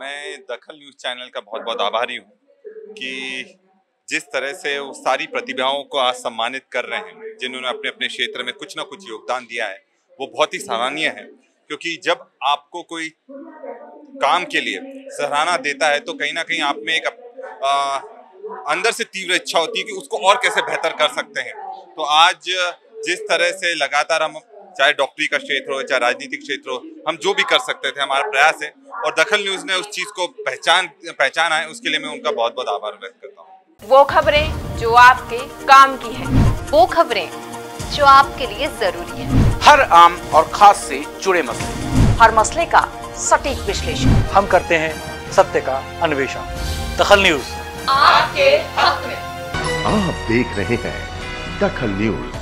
मैं दखल news channel का बहुत बहुत आभारी हूँ कि जिस तरह से वो सारी प्रतिभाओं को आज सम्मानित कर रहे हैं जिन्होंने अपने अपने क्षेत्र में कुछ ना कुछ योगदान दिया है वो बहुत ही सराहनीय है। क्योंकि जब आपको कोई काम के लिए सराहना देता है तो कहीं ना कहीं आप में एक आ, अंदर से तीव्र इच्छा होती है कि उसको और कैसे बेहतर कर सकते हैं। तो आज जिस तरह से लगातार हम चाहे डॉक्टरी का क्षेत्र हो चाहे राजनीतिक क्षेत्र हो हम जो भी कर सकते थे हमारा प्रयास है। और दखल न्यूज़ ने उस चीज़ को पहचान पहचाना है उसके लिए मैं उनका बहुत बहुत आभार व्यक्त करता हूँ। वो खबरें जो आपके काम की है वो खबरें जो आपके लिए ज़रूरी है। हर आम और खास से जुड़े मसले। हर मसले का सटीक विश्लेषण। हम करते हैं सत्य का अन्वेषण। दखल न्यूज़। आपके हक में। आप देख रहे हैं दखल न्यूज़।